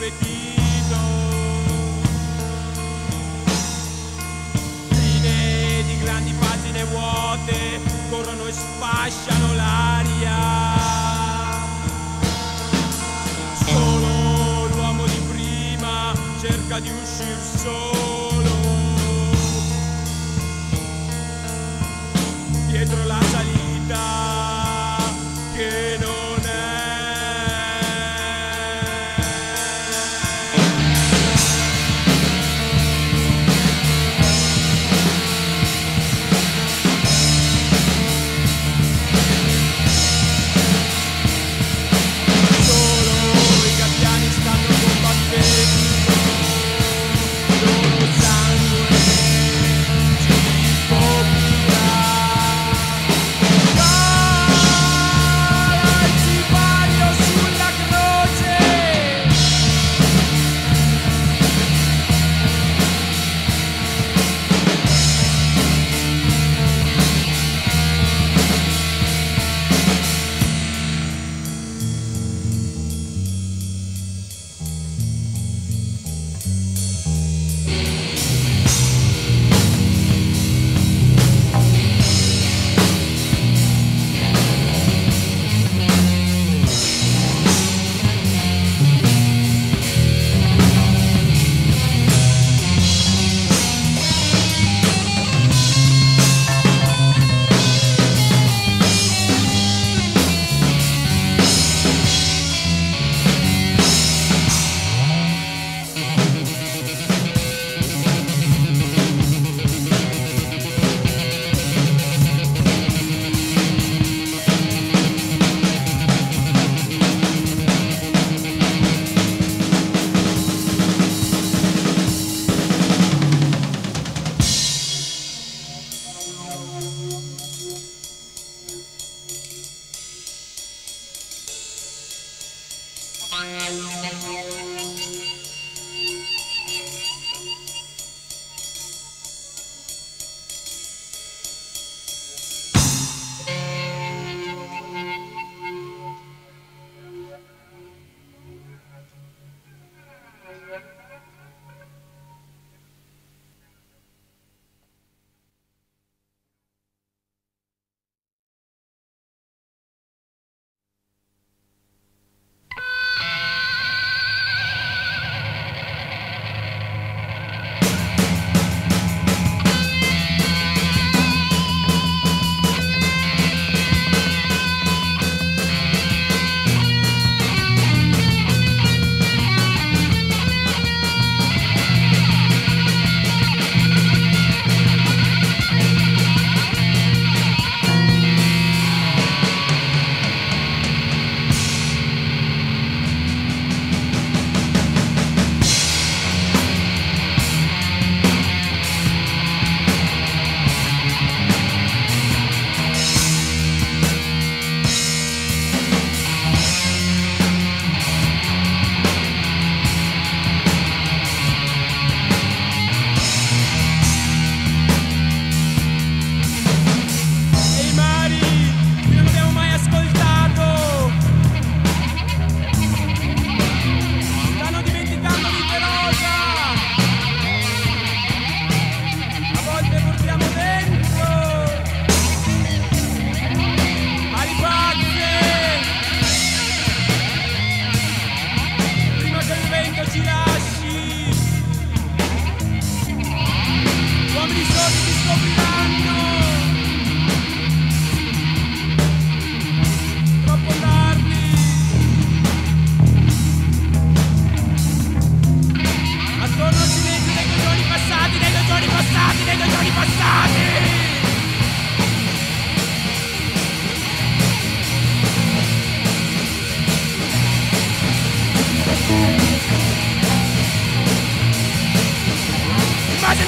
with you.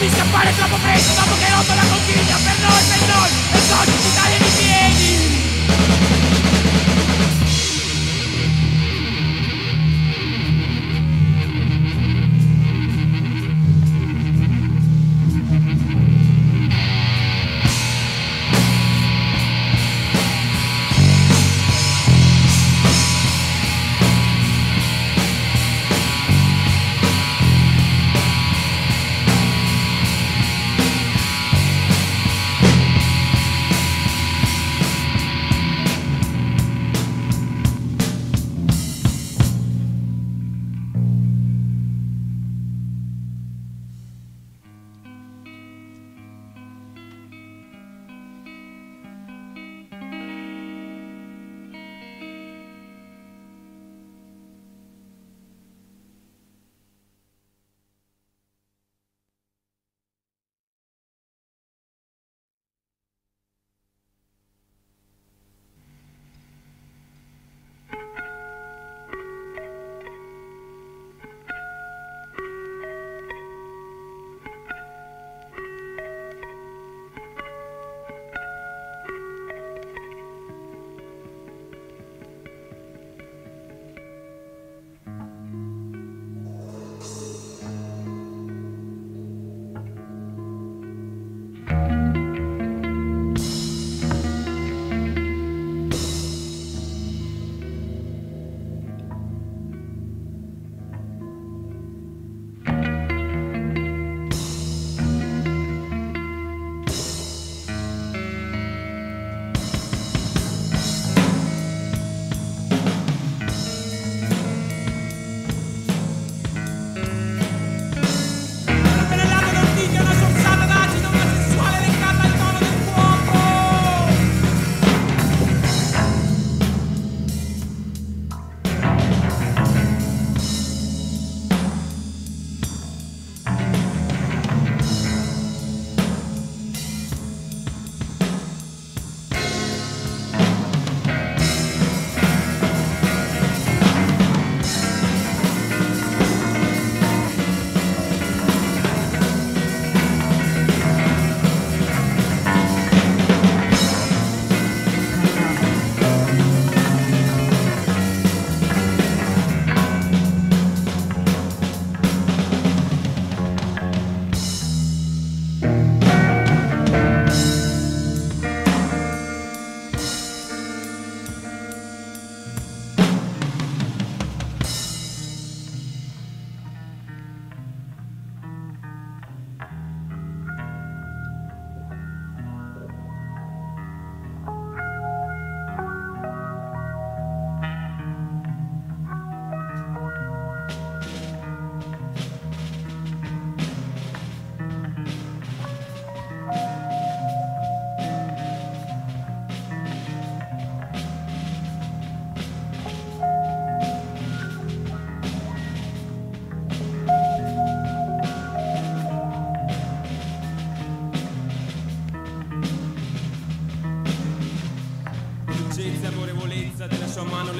Lasciami scappare troppo presto dopo che ho rotto la conchiglia Per noi, per noi, per noi, l'Italia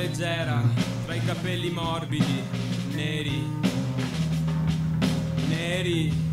leggera, tra i capelli morbidi, neri, neri,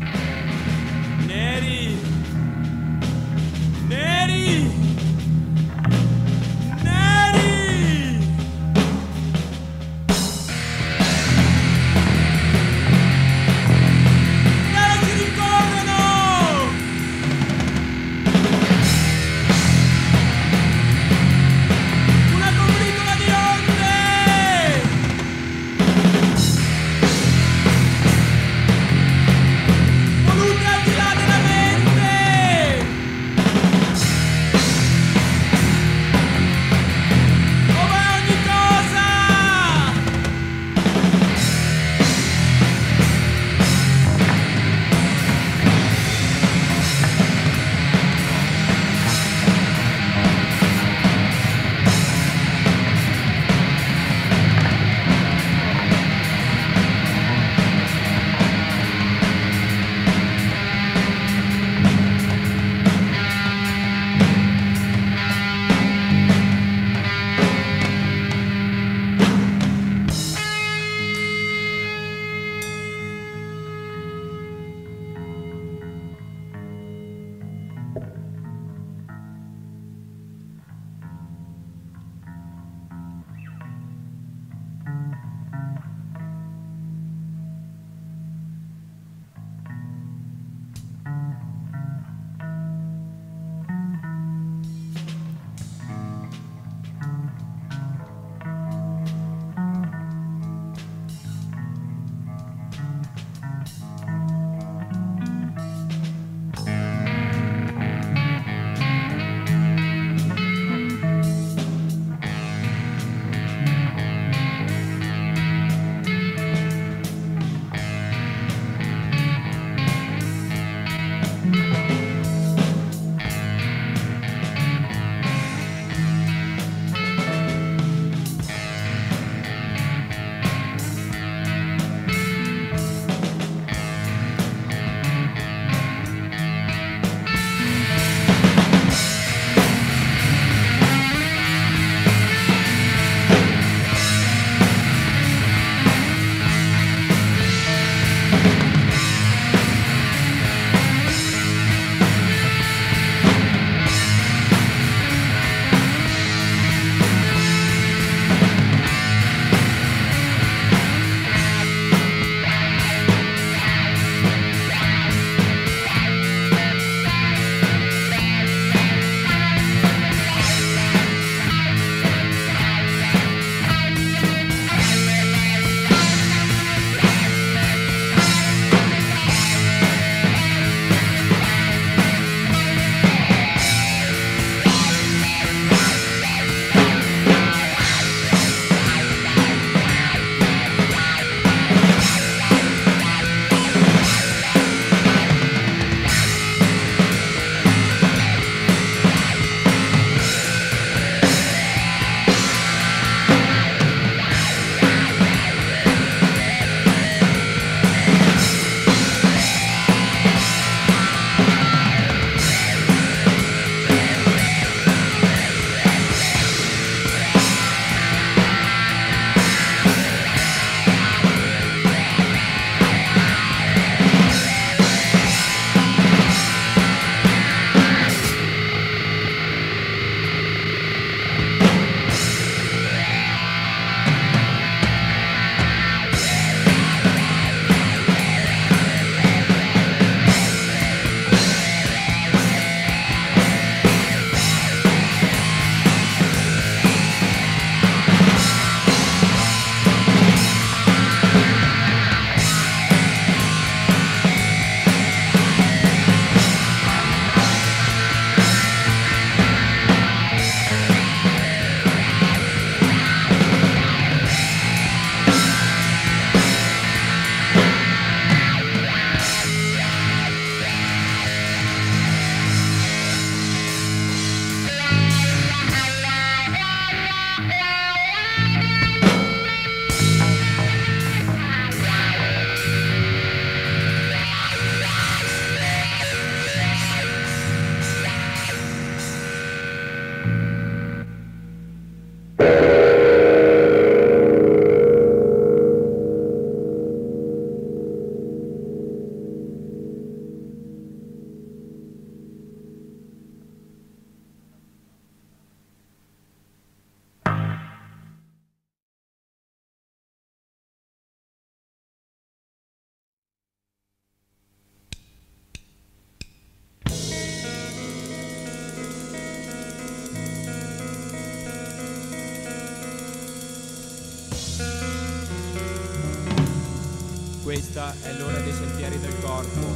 Questa è l'ora dei sentieri del corpo,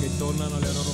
che tornano alle loro